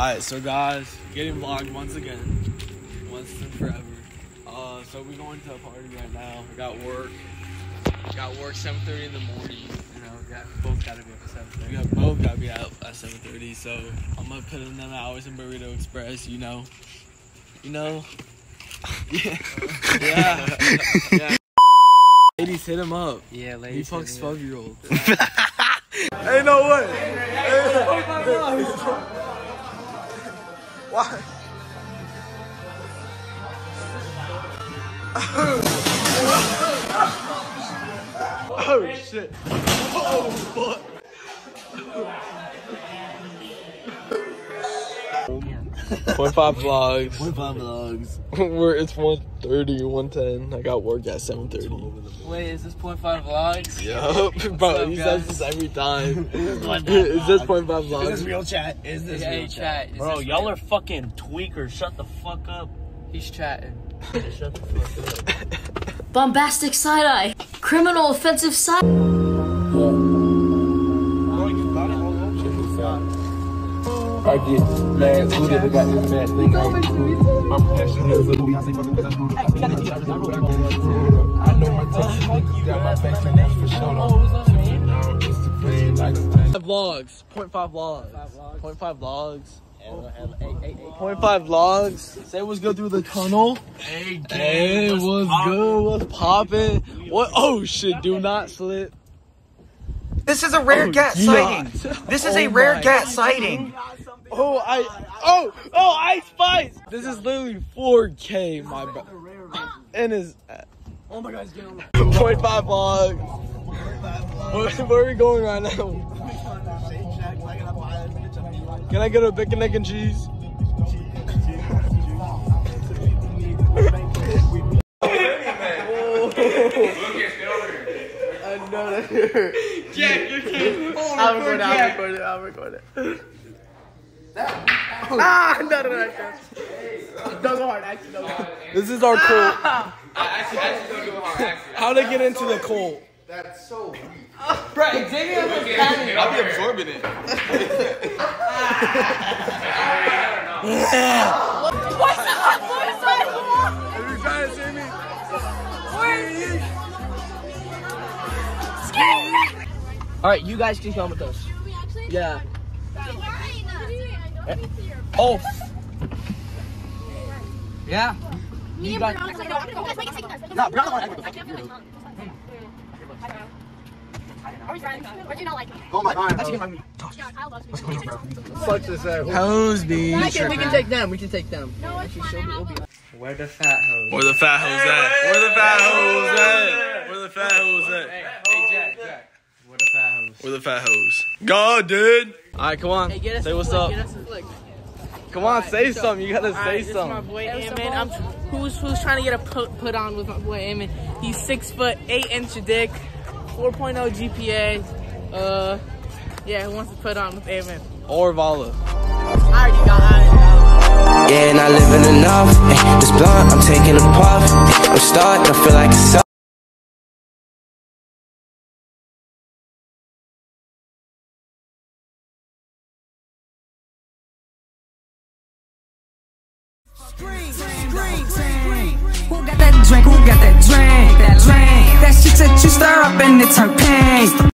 Alright, so guys, getting vlogged once again. Once and forever. Uh, so we're going to a party right now. We got work. Got work 7.30 in the morning. You know, we got, both gotta be up at 7.30. We got, both gotta be out at 7.30. So I'm gonna put in them hours in Burrito Express, you know. You know? yeah. yeah. yeah. Ladies, hit him up. Yeah, ladies. He ladies. fucks 12 year olds. Ain't no way. Why? oh shit. Oh fuck. Point five vlogs. Point five vlogs. We're it's 1.30, 1.10. I got work at 7.30. Wait, is this point five vlogs? Yup. Bro, up, he guys? says this every time. Is this point five vlogs? Is this vlogs? real chat? Is this Hey, real chat. is Bro, this y'all real? are fucking tweakers. Shut the fuck up. He's chatting. Shut the fuck up. Bombastic side eye. Criminal offensive side. Get mad who did got this bad thing. I'm passionate. I know my text niggas got my back and that's for sure. Oh, though. It's the pain like vlogs. Point five vlogs. Point five vlogs. Point five vlogs. Say what's good through the tunnel. Hey, Hey, what's good? What's poppin'? What? Oh shit! Do not slip. This is a rare Oh, gat sighting. This is a Oh rare my gat sighting. Oh, I. Oh, oh, I Spice. This is literally 4K, my bro. And is. Oh my God, it's getting Point five vlogs. Where, where are we going right now? Can I get a bacon, egg, and cheese? I know that. Jack, you can't. I'll record it. I'll record it. I'll record it. ah. Don't hard. Actually, don't go hard. This is our cult. How to get into the cult? I'll be absorbing it. Are you trying to see me? All right, you guys can come with us. Yeah. Oh. Yeah. Me and Brown. No, Brown don't Are we friends? Or do you not like me? Oh my god. Yeah, Kyle loves me. Fuck this out. Hose We can, we can take them. We can take them. No, it's fine. Where the fat hoes? Where the fat hoes at? Where the fat hoes at? Where the fat hoes at? Hey, Jack, Jack. Where the fat hoes? Where the fat hose. God, dude. All right, come on. Hey, get us Say a what's flick, up. Get us a flick. Come on, say something. You gotta say Alright, this is my something. boy Amen. I'm who's who's trying to get a put, put on with my boy Amen. He's six foot eight inch dick, 4.0 GPA. Uh, yeah, who wants to put on with Amen? Or Vala. I already got. I already got. Yeah, not living enough. This blunt, I'm taking a puff. I'm starting to feel like it's Who got that drink? Who got that drink? That drink. That shit that you stir up and it's her pain.